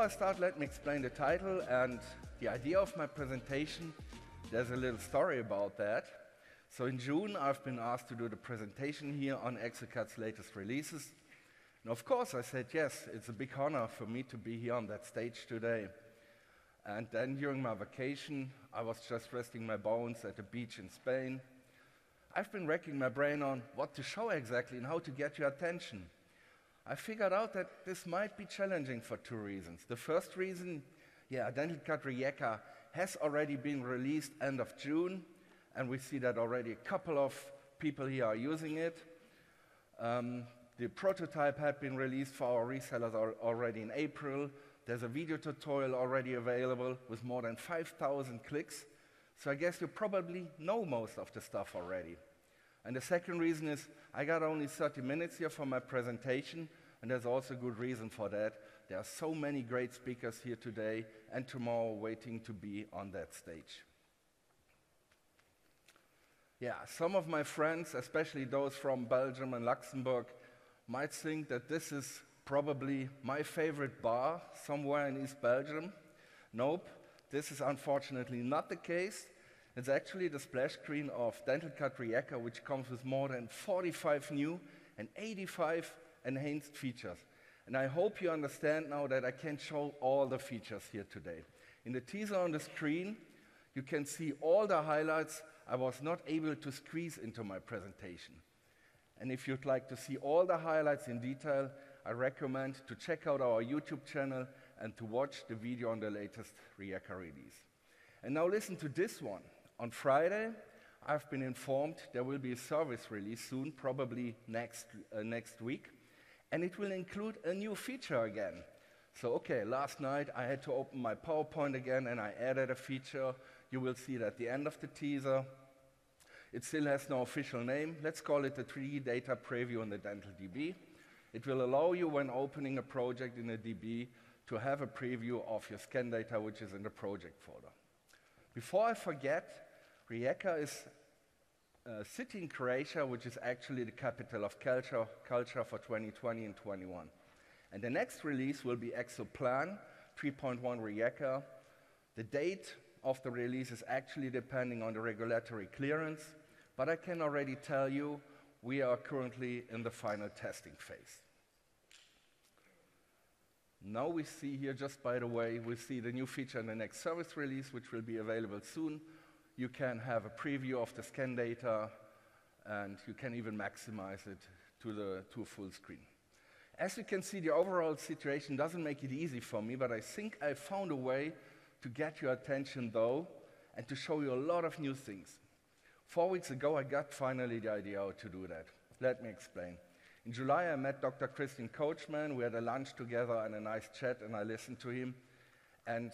Before I start, let me explain the title and the idea of my presentation. There's a little story about that. So in June, I've been asked to do the presentation here on Exocad's latest releases. And of course, I said yes, it's a big honor for me to be here on that stage today. And then during my vacation, I was just resting my bones at the beach in Spain. I've been racking my brain on what to show exactly and how to get your attention. I figured out that this might be challenging for two reasons. The first reason, yeah, DentalCAD Rijeka has already been released end of June, and we see that already a couple of people here are using it. Um, the prototype had been released for our resellers already in April. There's a video tutorial already available with more than 5,000 clicks. So I guess you probably know most of the stuff already. And the second reason is I got only 30 minutes here for my presentation, and there's also a good reason for that. There are so many great speakers here today and tomorrow waiting to be on that stage. Yeah, some of my friends, especially those from Belgium and Luxembourg, might think that this is probably my favorite bar somewhere in East Belgium. Nope, this is unfortunately not the case. It's actually the splash screen of DentalCAD Rijeka, which comes with more than 45 new and 85 enhanced features. And I hope you understand now that I can't show all the features here today. In the teaser on the screen, you can see all the highlights I was not able to squeeze into my presentation. And if you'd like to see all the highlights in detail, I recommend to check out our YouTube channel and to watch the video on the latest Rijeka release. And now listen to this one. On Friday, I've been informed there will be a service release soon, probably next, uh, next week, and it will include a new feature again. So, okay, last night I had to open my PowerPoint again and I added a feature. You will see it at the end of the teaser. It still has no official name. Let's call it the 3D data preview in the Dental DB. It will allow you, when opening a project in a DB, to have a preview of your scan data, which is in the project folder. Before I forget, Rijeka is a city in Croatia, which is actually the capital of culture, culture for 2020 and 21. And the next release will be Exoplan 3.1 Rijeka. The date of the release is actually depending on the regulatory clearance, but I can already tell you we are currently in the final testing phase. Now we see here, just by the way, we see the new feature in the next service release, which will be available soon, you can have a preview of the scan data, and you can even maximize it to, the, to a full screen. As you can see, the overall situation doesn't make it easy for me, but I think I found a way to get your attention, though, and to show you a lot of new things. Four weeks ago, I got finally the idea how to do that. Let me explain. In July, I met Dr. Christian Coachman. We had a lunch together and a nice chat, and I listened to him. And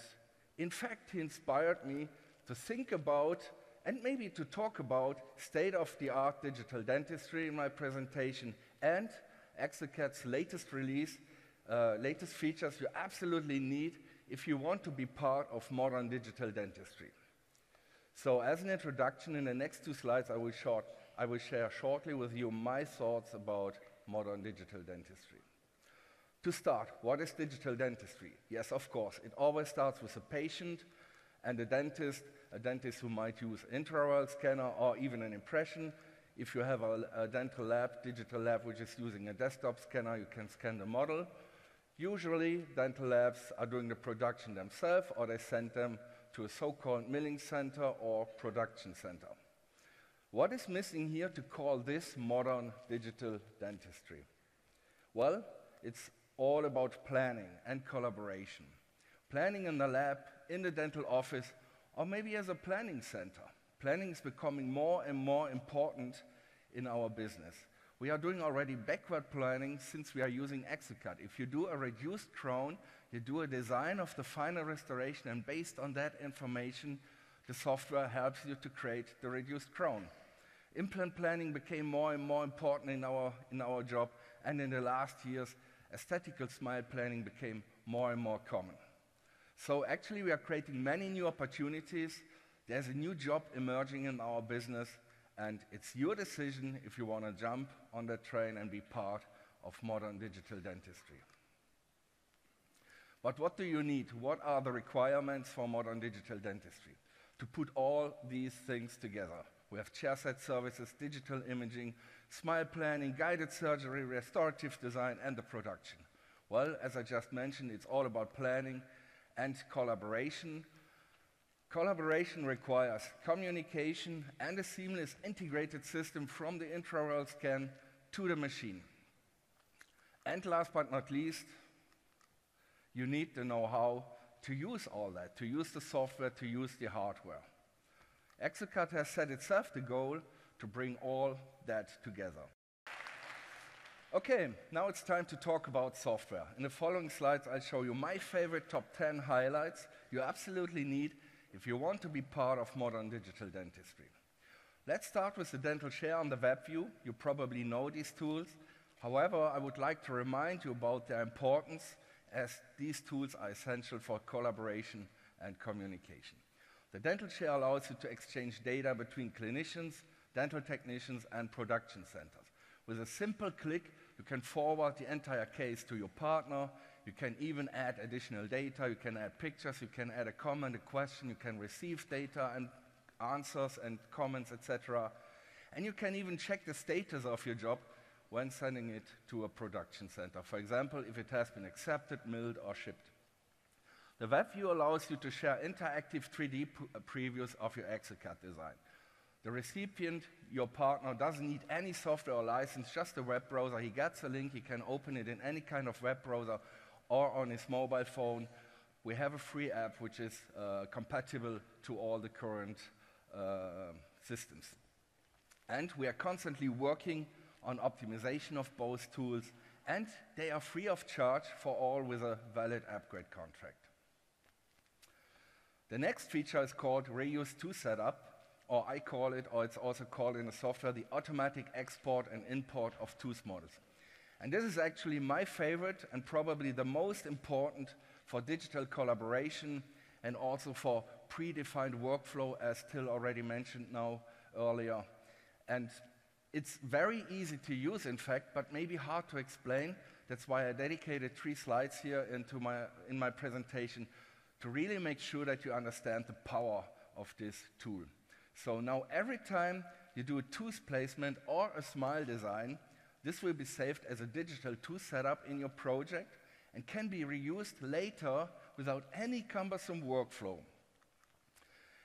in fact, he inspired me to think about and maybe to talk about state-of-the-art digital dentistry in my presentation and Exocad's latest release, uh, latest features you absolutely need if you want to be part of modern digital dentistry. So as an introduction, in the next two slides, I will, short, I will share shortly with you my thoughts about modern digital dentistry. To start, what is digital dentistry? Yes, of course, it always starts with a patient and a dentist a dentist who might use intraoral scanner or even an impression. If you have a, a, dental lab, digital lab, which is using a desktop scanner, you can scan the model. Usually, dental labs are doing the production themselves, or they send them to a so-called milling center or production center. What is missing here to call this modern digital dentistry? Well, it's all about planning and collaboration. Planning in the lab, in the dental office, or maybe as a planning center. Planning is becoming more and more important in our business. We are doing already backward planning since we are using Exocad. If you do a reduced crown, you do a design of the final restoration, and based on that information, the software helps you to create the reduced crown. Implant planning became more and more important in our, in our job, and in the last years, aesthetical smile planning became more and more common. So actually, we are creating many new opportunities. There's a new job emerging in our business, and it's your decision if you want to jump on that train and be part of modern digital dentistry. But what do you need? What are the requirements for modern digital dentistry? To put all these things together. We have chairside services, digital imaging, smile planning, guided surgery, restorative design, and the production. Well, as I just mentioned, it's all about planning and collaboration. Collaboration requires communication and a seamless integrated system from the intraoral scan to the machine. And last but not least, you need the know-how to use all that, to use the software, to use the hardware. Exocad has set itself the goal to bring all that together. Okay, now it's time to talk about software. In the following slides, I'll show you my favorite top 10 highlights you absolutely need if you want to be part of modern digital dentistry. Let's start with the DentalShare on the web view. You probably know these tools. However, I would like to remind you about their importance as these tools are essential for collaboration and communication. The DentalShare allows you to exchange data between clinicians, dental technicians, and production centers. With a simple click, you can forward the entire case to your partner. You can even add additional data. You can add pictures. You can add a comment, a question. You can receive data and answers and comments, etc. And you can even check the status of your job when sending it to a production center. For example, if it has been accepted, milled, or shipped. The web view allows you to share interactive 3D previews of your Exocad design. The recipient, your partner, doesn't need any software or license, just a web browser. He gets a link, he can open it in any kind of web browser or on his mobile phone. We have a free app which is uh, compatible to all the current uh, systems. And we are constantly working on optimization of both tools, and they are free of charge for all with a valid upgrade contract. The next feature is called Reuse Tooth Setup, or I call it, or it's also called in the software, the automatic export and import of tooth models. And this is actually my favorite and probably the most important for digital collaboration and also for predefined workflow, as Till already mentioned now earlier. And it's very easy to use, in fact, but maybe hard to explain. That's why I dedicated three slides here into my, in my presentation to really make sure that you understand the power of this tool. So now every time you do a tooth placement or a smile design, this will be saved as a digital tooth setup in your project and can be reused later without any cumbersome workflow.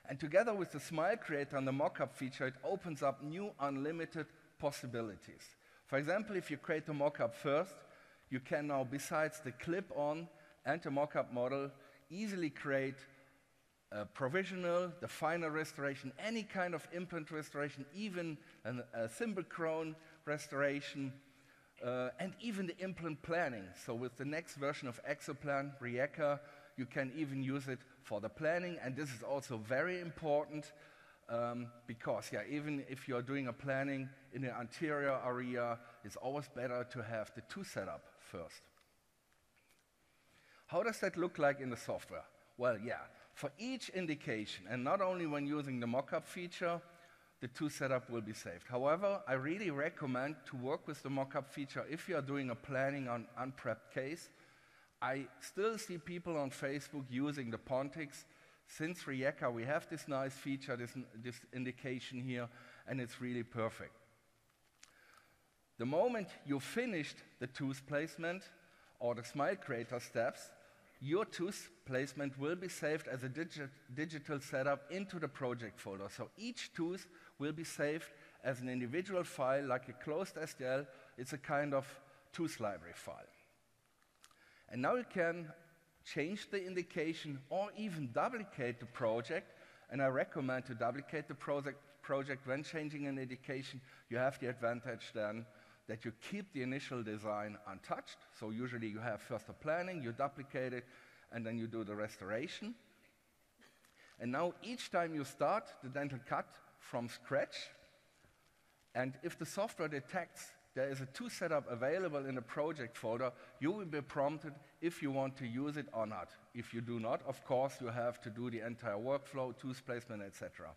And together with the Smile Creator and the mockup feature, it opens up new unlimited possibilities. For example, if you create a mockup first, you can now, besides the clip-on and the mockup model, easily create provisional, the final restoration, any kind of implant restoration, even an, a thimble crown restoration, uh, and even the implant planning. So with the next version of Exoplan, Rijeka, you can even use it for the planning, and this is also very important um, because, yeah, even if you're doing a planning in the anterior area, it's always better to have the tooth setup first. How does that look like in the software? Well, yeah, for each indication, and not only when using the mockup feature, the tooth setup will be saved. However, I really recommend to work with the mockup feature if you are doing a planning on unprepped case. I still see people on Facebook using the pontics. Since Rijeka, we have this nice feature, this, this indication here, and it's really perfect. The moment you finished the tooth placement or the smile creator steps, your tooth placement will be saved as a digi digital setup into the project folder. So each tooth will be saved as an individual file, like a closed STL. It's a kind of tooth library file. And now you can change the indication or even duplicate the project. And I recommend to duplicate the project, project when changing an indication. You have the advantage then that you keep the initial design untouched. So usually you have first the planning, you duplicate it, and then you do the restoration. And now each time you start the DentalCAD from scratch, and if the software detects there is a tooth setup available in the project folder, you will be prompted if you want to use it or not. If you do not, of course, you have to do the entire workflow, tooth placement, etc.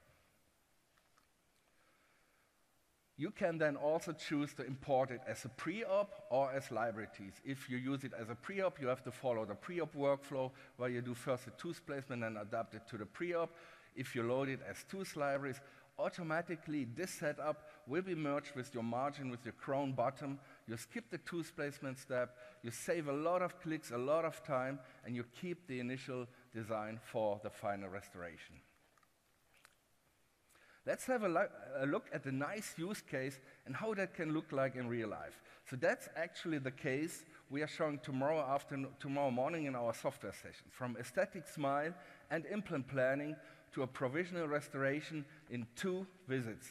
You can then also choose to import it as a pre-op or as libraries. If you use it as a pre-op, you have to follow the pre-op workflow where you do first the tooth placement and adapt it to the pre-op. If you load it as tooth libraries, automatically this setup will be merged with your margin, with your crown bottom. You skip the tooth placement step, you save a lot of clicks, a lot of time, and you keep the initial design for the final restoration. Let's have a, lo a, look at the nice use case and how that can look like in real life. So that's actually the case we are showing tomorrow afternoon, tomorrow morning in our software session. From aesthetic smile and implant planning to a provisional restoration in two visits.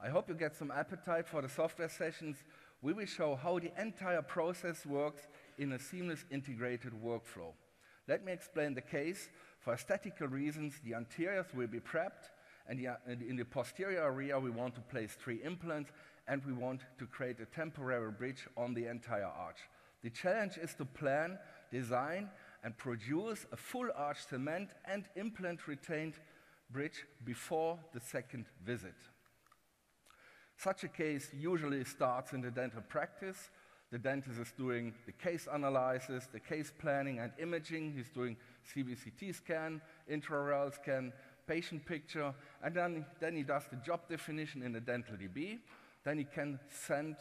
I hope you get some appetite for the software sessions. We will show how the entire process works in a seamless integrated workflow. Let me explain the case. For aesthetical reasons, the anteriors will be prepped, and in the posterior area, we want to place three implants, and we want to create a temporary bridge on the entire arch. The challenge is to plan, design, and produce a full arch cement and implant retained bridge before the second visit. Such a case usually starts in the dental practice. The dentist is doing the case analysis, the case planning and imaging. He's doing CBCT scan, intraoral scan, patient picture, and then, then he does the job definition in the dental DB. Then he can send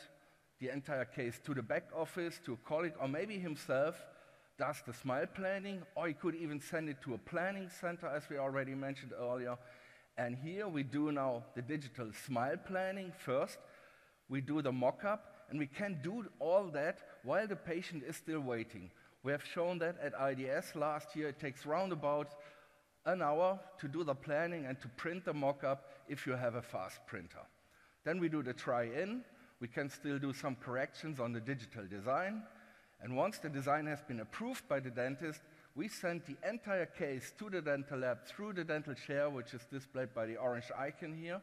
the entire case to the back office, to a colleague, or maybe himself does the smile planning, or he could even send it to a planning center, as we already mentioned earlier. And here we do now the digital smile planning first. We do the mock-up, and we can do all that while the patient is still waiting. We have shown that at IDS last year. It takes round about an hour to do the planning and to print the mock-up if you have a fast printer. Then we do the try-in. We can still do some corrections on the digital design. And once the design has been approved by the dentist, we send the entire case to the dental lab through the DentalShare, which is displayed by the orange icon here.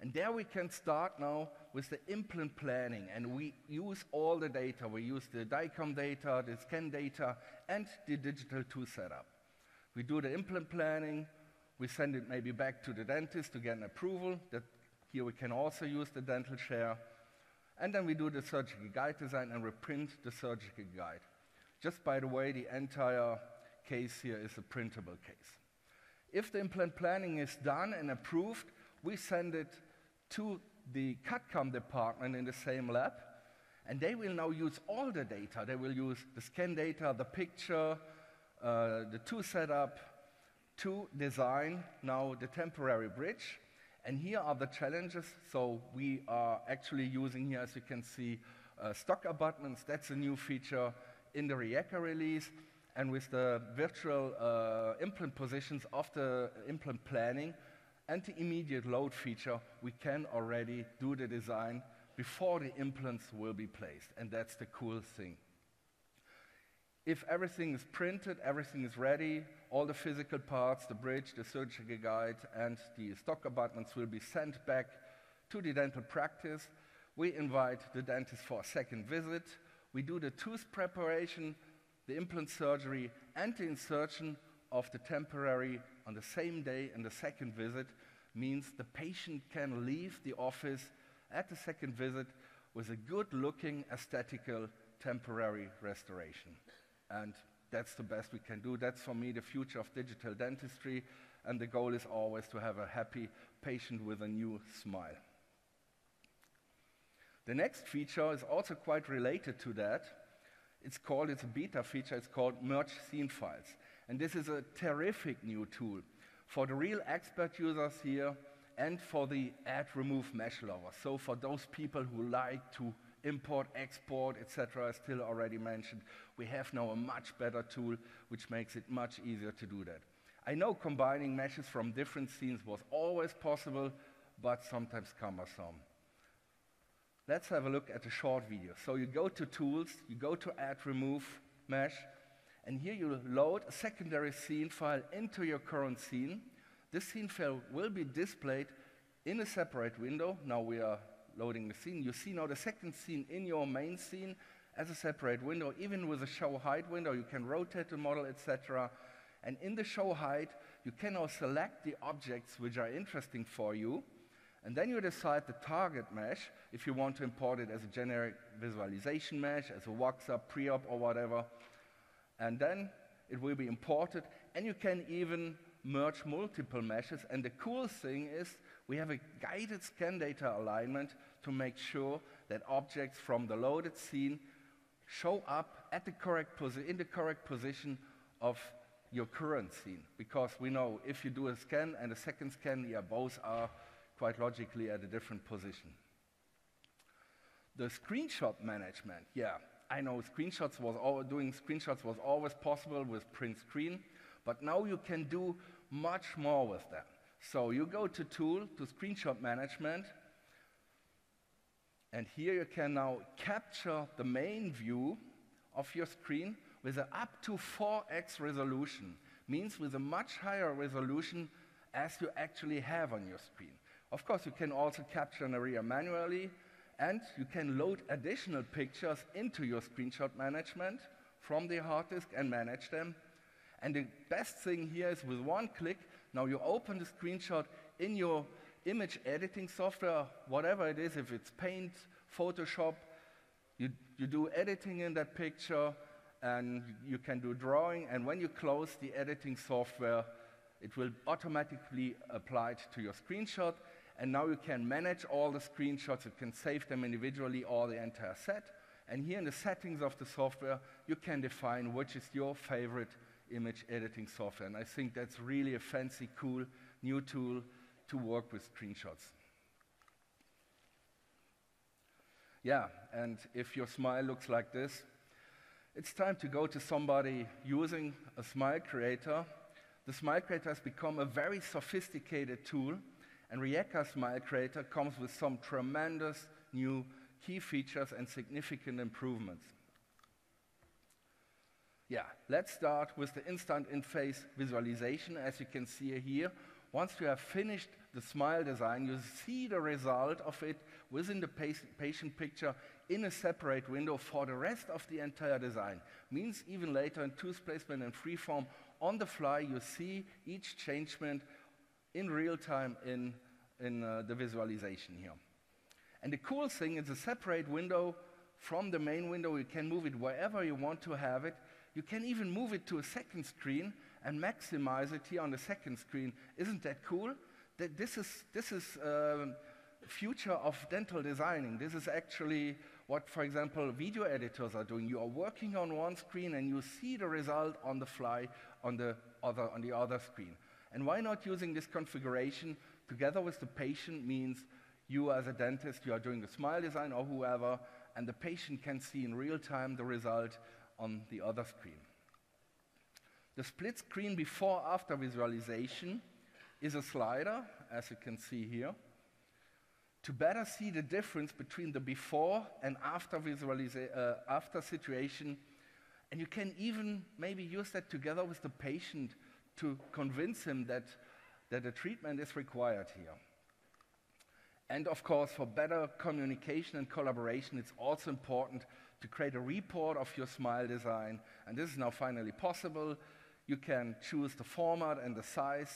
And there we can start now with the implant planning, and we use all the data. We use the DICOM data, the scan data, and the digital tooth setup. We do the implant planning, we send it maybe back to the dentist to get an approval. That here we can also use the DentalShare. And then we do the surgical guide design and reprint the surgical guide. Just by the way, the entire case here is a printable case. If the implant planning is done and approved, we send it to the CAD/CAM department in the same lab, and they will now use all the data. They will use the scan data, the picture, uh, the tooth setup to design now the temporary bridge and here are the challenges. So we are actually using here, as you can see, uh, stock abutments. That's a new feature in the Rijeka release. And with the virtual uh, implant positions of the implant planning and the immediate load feature, we can already do the design before the implants will be placed. And that's the cool thing. If everything is printed, everything is ready, all the physical parts, the bridge, the surgical guide, and the stock abutments will be sent back to the dental practice. We invite the dentist for a second visit. We do the tooth preparation, the implant surgery, and the insertion of the temporary on the same day and the second visit means the patient can leave the office at the second visit with a good looking aesthetical temporary restoration. And that's the best we can do. That's for me the future of digital dentistry. And the goal is always to have a happy patient with a new smile. The next feature is also quite related to that. It's called, it's a beta feature, it's called Merge Scene Files. And this is a terrific new tool for the real expert users here and for the add remove mesh lovers. So for those people who like to import, export, etc., as Till already mentioned, we have now a much better tool which makes it much easier to do that. I know combining meshes from different scenes was always possible, but sometimes cumbersome. Let's have a look at a short video. So you go to Tools, you go to Add Remove Mesh, and here you load a secondary scene file into your current scene. This scene file will be displayed in a separate window. Now we are loading the scene. You see now the second scene in your main scene as a separate window. Even with a show hide window, you can rotate the model, etc. And in the show hide, you can now select the objects which are interesting for you. And then you decide the target mesh, if you want to import it as a generic visualization mesh, as a WAXUP, pre-op, or whatever. And then it will be imported, and you can even merge multiple meshes. And the cool thing is we have a guided scan data alignment to make sure that objects from the loaded scene show up at the correct in the correct position of your current scene. Because we know if you do a scan and a second scan, yeah, both are quite logically at a different position. The screenshot management, yeah, I know screenshots was all, doing screenshots was always possible with print screen, but now you can do much more with them. So you go to tool, to screenshot management, and here you can now capture the main view of your screen with an up to 4x resolution, means with a much higher resolution as you actually have on your screen. Of course, you can also capture an area manually, and you can load additional pictures into your screenshot management from the hard disk and manage them. And the best thing here is with one click, now you open the screenshot in your image editing software, whatever it is, if it's Paint, Photoshop, you, you do editing in that picture, and you can do drawing, and when you close the editing software, it will automatically apply it to your screenshot, and now you can manage all the screenshots. You can save them individually or the entire set. And here in the settings of the software, you can define which is your favorite image editing software. And I think that's really a fancy, cool new tool to work with screenshots. Yeah, and if your smile looks like this, it's time to go to somebody using a smile creator. The smile creator has become a very sophisticated tool and Rijeka Smile Creator comes with some tremendous new key features and significant improvements. Yeah, let's start with the instant in-face visualization. As you can see here, once you have finished the smile design, you see the result of it within the patient picture in a separate window for the rest of the entire design. Means even later in tooth placement and freeform, on the fly, you see each changement in real time in, in uh, the visualization here. And the cool thing is a separate window from the main window. You can move it wherever you want to have it. You can even move it to a second screen and maximize it here on the second screen. Isn't that cool? That this is, this is uh, future of dental designing. This is actually what, for example, video editors are doing. You are working on one screen and you see the result on the fly on the other, on the other screen. And why not using this configuration together with the patient means you as a dentist, you are doing the smile design or whoever, and the patient can see in real time the result on the other screen. The split screen before after visualization is a slider, as you can see here, to better see the difference between the before and after, uh, after situation. And you can even maybe use that together with the patient to convince him that, that a treatment is required here. And of course, for better communication and collaboration, it's also important to create a report of your smile design. And this is now finally possible. You can choose the format and the size.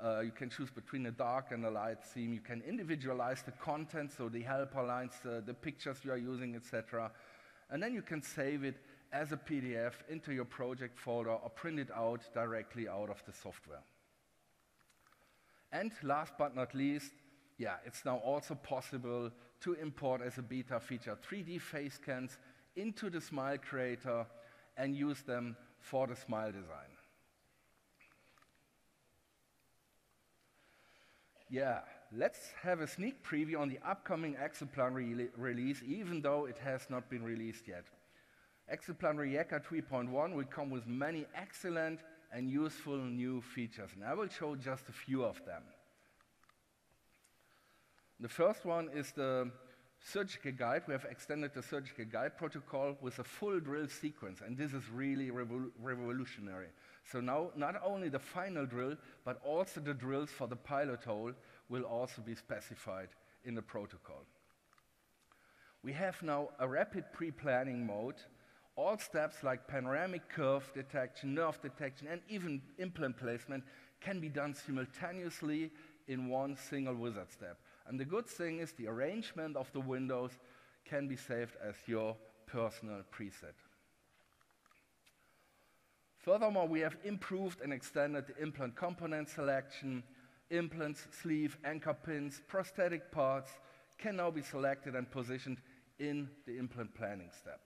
Uh, you can choose between a dark and a light theme. You can individualize the content, so the helper lines, uh, the pictures you are using, etc. And then you can save it as a PDF into your project folder or print it out directly out of the software. And last but not least, yeah, it's now also possible to import as a beta feature 3D face scans into the Smile Creator and use them for the smile design. Yeah, let's have a sneak preview on the upcoming Exoplan re release, even though it has not been released yet. Exoplan Rijeka 3.1 will come with many excellent and useful new features, and I will show just a few of them. The first one is the surgical guide. We have extended the surgical guide protocol with a full drill sequence, and this is really revol revolutionary. So now, not only the final drill, but also the drills for the pilot hole will also be specified in the protocol. We have now a rapid pre-planning mode all steps like panoramic curve detection, nerve detection, and even implant placement can be done simultaneously in one single wizard step. And the good thing is the arrangement of the windows can be saved as your personal preset. Furthermore, we have improved and extended the implant component selection. Implants, sleeve, anchor pins, prosthetic parts can now be selected and positioned in the implant planning step.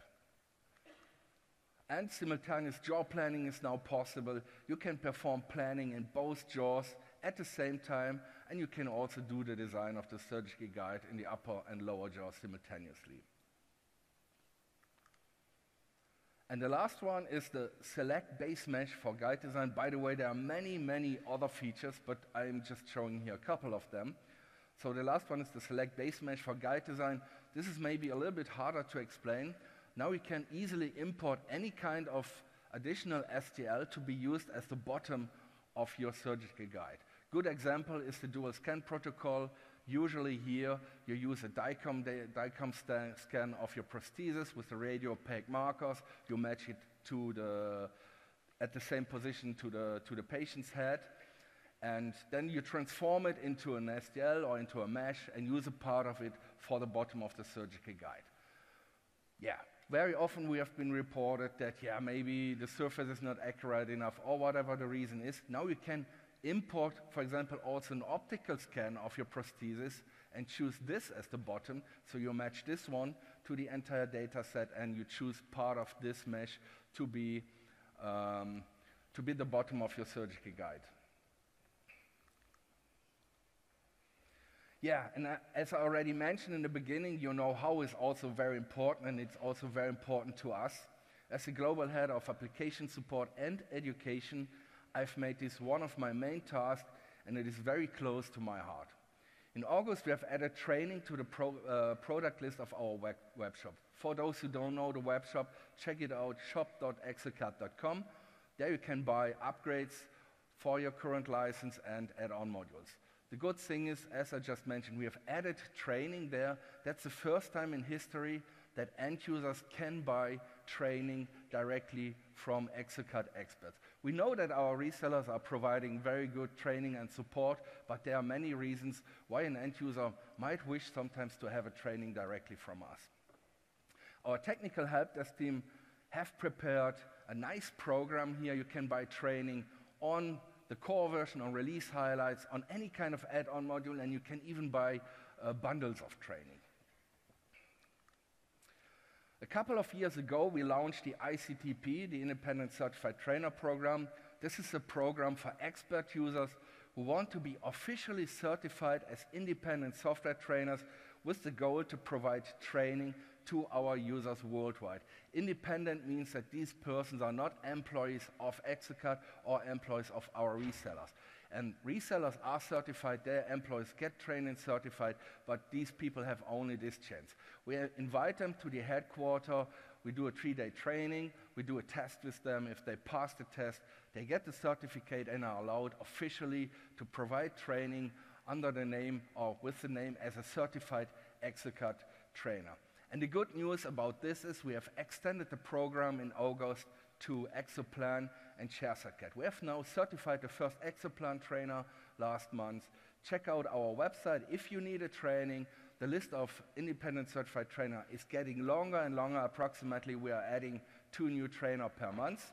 And simultaneous jaw planning is now possible. You can perform planning in both jaws at the same time, and you can also do the design of the surgical guide in the upper and lower jaw simultaneously. And the last one is the select base mesh for guide design. By the way, there are many, many other features, but I'm just showing here a couple of them. So the last one is the select base mesh for guide design. This is maybe a little bit harder to explain. Now we can easily import any kind of additional STL to be used as the bottom of your surgical guide. Good example is the dual scan protocol. Usually here you use a DICOM, DICOM scan of your prosthesis with the radio opaque markers. You match it to the, at the same position to the, to the patient's head. And then you transform it into an STL or into a mesh and use a part of it for the bottom of the surgical guide. Yeah, very often we have been reported that, yeah, maybe the surface is not accurate enough or whatever the reason is. Now you can import, for example, also an optical scan of your prosthesis and choose this as the bottom. So you match this one to the entire data set and you choose part of this mesh to be, um, to be the bottom of your surgical guide. Yeah, and uh, as I already mentioned in the beginning, you know how is also very important and it's also very important to us. As the global head of application support and education, I've made this one of my main tasks, and it is very close to my heart. In August, we have added training to the pro, uh, product list of our web, web shop. For those who don't know the web shop, check it out shop.exocad.com. There you can buy upgrades for your current license and add-on modules. The good thing is, as I just mentioned, we have added training there. That's the first time in history that end users can buy training directly from Exocad experts. We know that our resellers are providing very good training and support, but there are many reasons why an end user might wish sometimes to have a training directly from us. Our technical help desk team have prepared a nice program here. You can buy training on the core version, on release highlights, on any kind of add-on module, and you can even buy uh, bundles of training. A couple of years ago, we launched the ICTP, the Independent Certified Trainer Program. This is a program for expert users who want to be officially certified as independent software trainers with the goal to provide training to our users worldwide. Independent means that these persons are not employees of Exocad or employees of our resellers. And resellers are certified, their employees get trained and certified, but these people have only this chance. We invite them to the headquarters, we do a three day training, we do a test with them. If they pass the test, they get the certificate and are allowed officially to provide training under the name or with the name as a certified Exocad trainer. And the good news about this is we have extended the program in August to Exoplan and ShareCertificate. We have now certified the first Exoplan trainer last month. Check out our website if you need a training. The list of independent certified trainer is getting longer and longer. Approximately, we are adding two new trainer per month.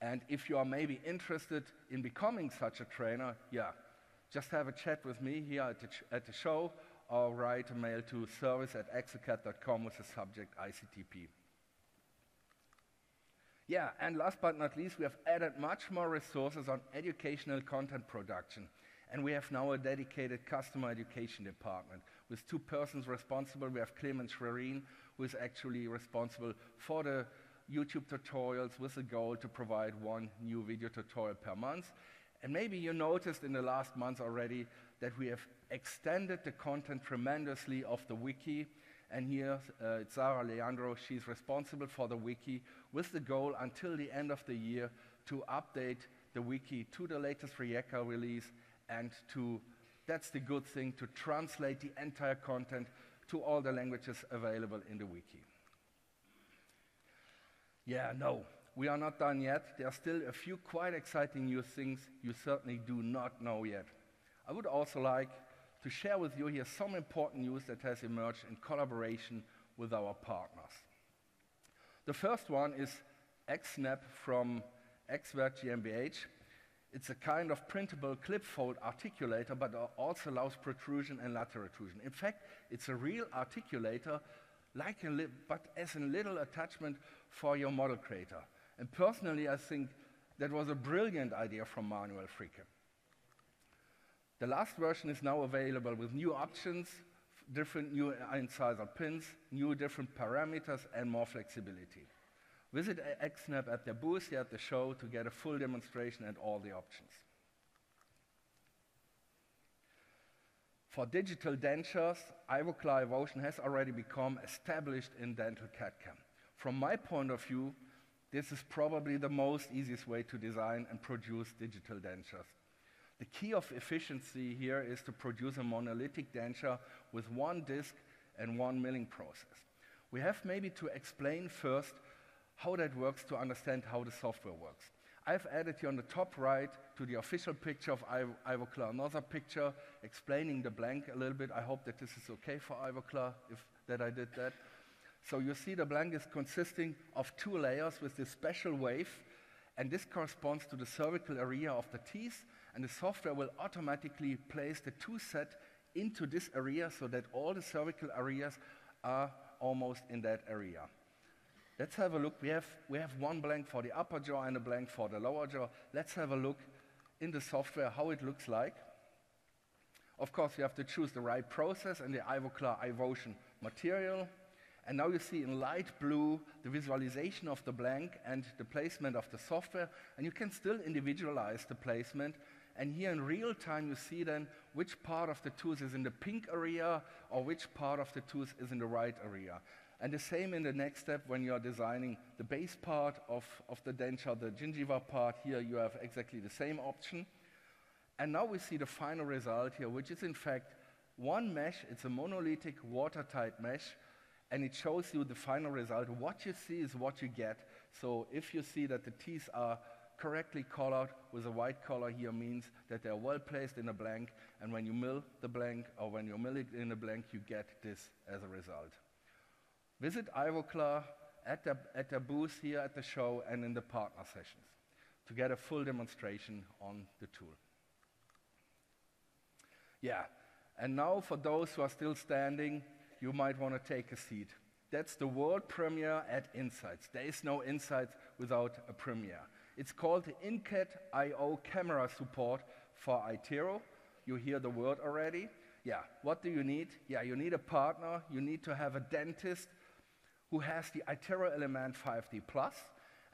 And if you are maybe interested in becoming such a trainer, yeah, just have a chat with me here at the, at the show or write a mail to service at exocad.com with the subject ICTP. Yeah, and last but not least, we have added much more resources on educational content production. And we have now a dedicated customer education department with two persons responsible. We have Clemens Schwerin, who is actually responsible for the YouTube tutorials with the goal to provide one new video tutorial per month. And maybe you noticed in the last month already that we have extended the content tremendously of the wiki and here, uh, it's Zara Leandro. She's responsible for the wiki with the goal until the end of the year to update the wiki to the latest Rijeka release and to, that's the good thing, to translate the entire content to all the languages available in the wiki. Yeah, no, we are not done yet. There are still a few quite exciting new things you certainly do not know yet. I would also like to share with you here some important news that has emerged in collaboration with our partners. The first one is XSnap from Xvert GmbH. It's a kind of printable clip fold articulator, but also allows protrusion and lateral protrusion. In fact, it's a real articulator, like a but as a little attachment for your model creator. And personally, I think that was a brilliant idea from Manuel Fricke. The last version is now available with new options, different new incisor pins, new different parameters, and more flexibility. Visit XSnap at their booth here at the show to get a full demonstration and all the options. For digital dentures, Ivoclar Ivotion has already become established in dental CAD-CAM. From my point of view, this is probably the most easiest way to design and produce digital dentures. The key of efficiency here is to produce a monolithic denture with one disc and one milling process. We have maybe to explain first how that works to understand how the software works. I've added here on the top right to the official picture of Ivoclar another picture explaining the blank a little bit. I hope that this is okay for Ivoclar, if that I did that. So you see the blank is consisting of two layers with this special wave, and this corresponds to the cervical area of the teeth, and the software will automatically place the two set into this area so that all the cervical areas are almost in that area. Let's have a look. We have, we have one blank for the upper jaw and a blank for the lower jaw. Let's have a look in the software how it looks like. Of course, you have to choose the right process and the Ivoclar Ivotion material. And now you see in light blue the visualization of the blank and the placement of the software. And you can still individualize the placement. And here in real time, you see then which part of the tooth is in the pink area or which part of the tooth is in the right area. And the same in the next step when you are designing the base part of, of the denture, the gingiva part. Here you have exactly the same option. And now we see the final result here, which is in fact one mesh. It's a monolithic watertight mesh. And it shows you the final result. What you see is what you get. So if you see that the teeth are correctly colored with a white color here means that they're well placed in a blank. And when you mill the blank or when you mill it in a blank, you get this as a result. Visit Ivoclar at the, at the booth here at the show and in the partner sessions to get a full demonstration on the tool. Yeah, and now for those who are still standing, you might want to take a seat. That's the world premiere at Insights. There is no Insights without a premiere. It's called the InCAD IO camera support for iTero. You hear the word already. Yeah, what do you need? Yeah, you need a partner. You need to have a dentist who has the iTero Element 5D Plus,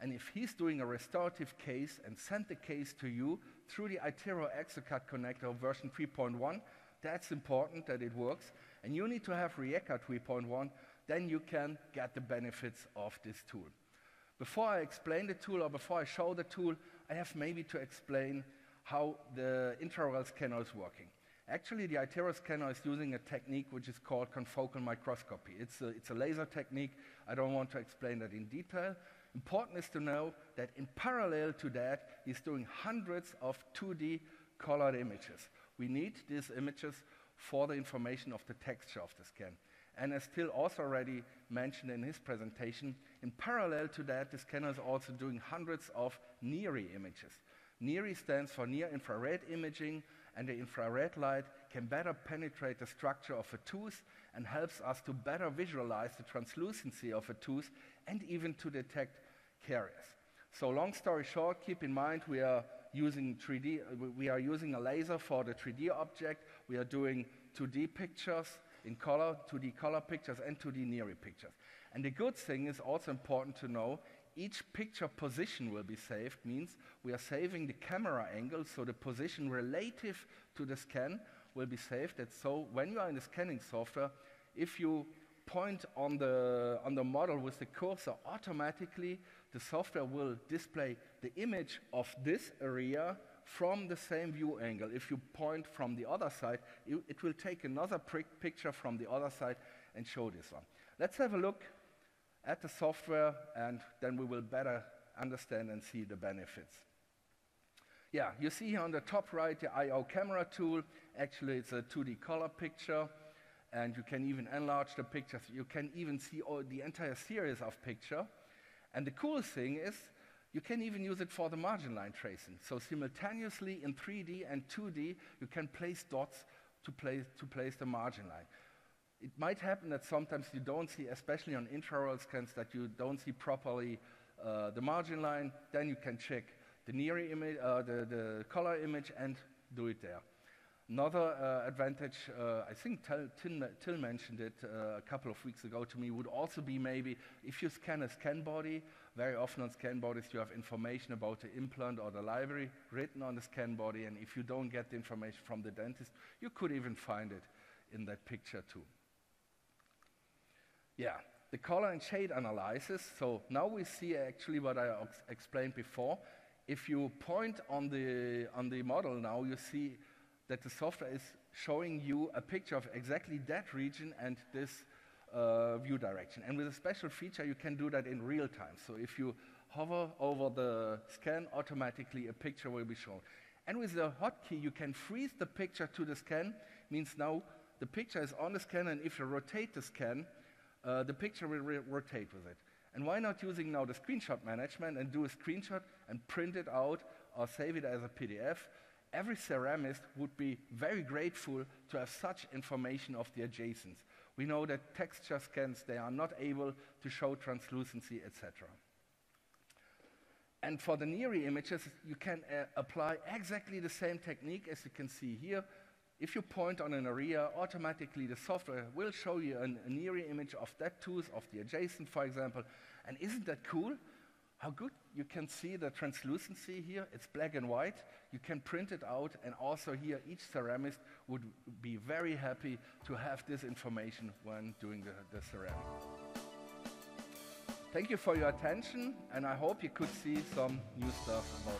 and if he's doing a restorative case and send the case to you through the iTero Exocad connector version 3.1, that's important that it works. And you need to have Rijeka 3.1, then you can get the benefits of this tool. Before I explain the tool or before I show the tool, I have maybe to explain how the intraoral scanner is working. Actually, the iTero scanner is using a technique which is called confocal microscopy. It's a, it's a laser technique. I don't want to explain that in detail. Important is to know that in parallel to that, he's doing hundreds of 2D colored images. We need these images for the information of the texture of the scan. And as Till also already mentioned in his presentation, in parallel to that, the scanner is also doing hundreds of NIRI images. NIRI stands for near infrared imaging, and the infrared light can better penetrate the structure of a tooth and helps us to better visualize the translucency of a tooth and even to detect caries. So long story short, keep in mind we are using 3D, we are using a laser for the 3D object. We are doing 2D pictures in color, 2D color pictures and 2D NIRI pictures. And the good thing is also important to know each picture position will be saved, means we are saving the camera angle, so the position relative to the scan will be saved. And so when you are in the scanning software, if you point on the, on the model with the cursor, automatically the software will display the image of this area from the same view angle. If you point from the other side, it, it will take another picture from the other side and show this one. Let's have a look at the software, and then we will better understand and see the benefits. yeah, you see here on the top right the I.O. camera tool. Actually, it's a 2D color picture, and you can even enlarge the pictures. You can even see all the entire series of picture. And the cool thing is, you can even use it for the margin line tracing. So simultaneously in 3D and 2D, you can place dots to place, to place the margin line. It might happen that sometimes you don't see, especially on intraoral scans, that you don't see properly uh, the margin line. Then you can check the NIRI image, uh, the, the color image, and do it there. Another uh, advantage, uh, I think Till, Till, mentioned it uh, a couple of weeks ago to me, would also be maybe if you scan a scan body, very often on scan bodies you have information about the implant or the library written on the scan body, and if you don't get the information from the dentist, you could even find it in that picture too. Yeah, the color and shade analysis. So now we see actually what I explained before. If you point on the, on the model now, you see that the software is showing you a picture of exactly that region and this uh, view direction. And with a special feature, you can do that in real time. So if you hover over the scan, automatically a picture will be shown. And with the hotkey, you can freeze the picture to the scan, means now the picture is on the scan, and if you rotate the scan, uh, the picture will rotate with it. And why not using now the screenshot management and do a screenshot and print it out or save it as a PDF? Every ceramist would be very grateful to have such information of the adjacents. We know that texture scans, they are not able to show translucency, etc. And for the NIRI images, you can uh, apply exactly the same technique as you can see here. If you point on an area, automatically the software will show you an, an NIRI image of that tooth, of the adjacent, for example. And isn't that cool? How good you can see the translucency here. It's black and white. You can print it out, and also here, each ceramist would be very happy to have this information when doing the, the ceramic. Thank you for your attention, and I hope you could see some new stuff about.